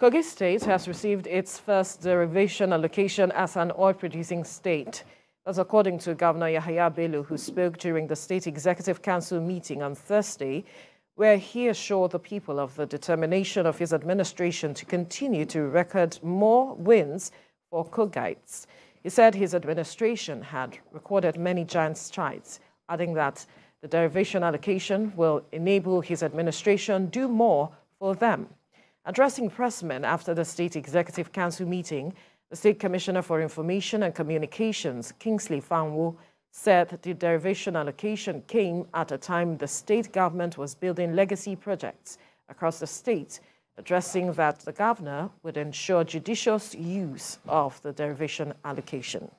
Kogi State has received its first derivation allocation as an oil-producing state. That's according to Governor Yahaya Bello, who spoke during the State Executive Council meeting on Thursday, where he assured the people of the determination of his administration to continue to record more wins for Kogites. He said his administration had recorded many giant strides, adding that the derivation allocation will enable his administration do more for them. Addressing pressmen after the State Executive Council meeting, the State Commissioner for Information and Communications, Kingsley Fanwo, said the derivation allocation came at a time the state government was building legacy projects across the state, addressing that the governor would ensure judicious use of the derivation allocation.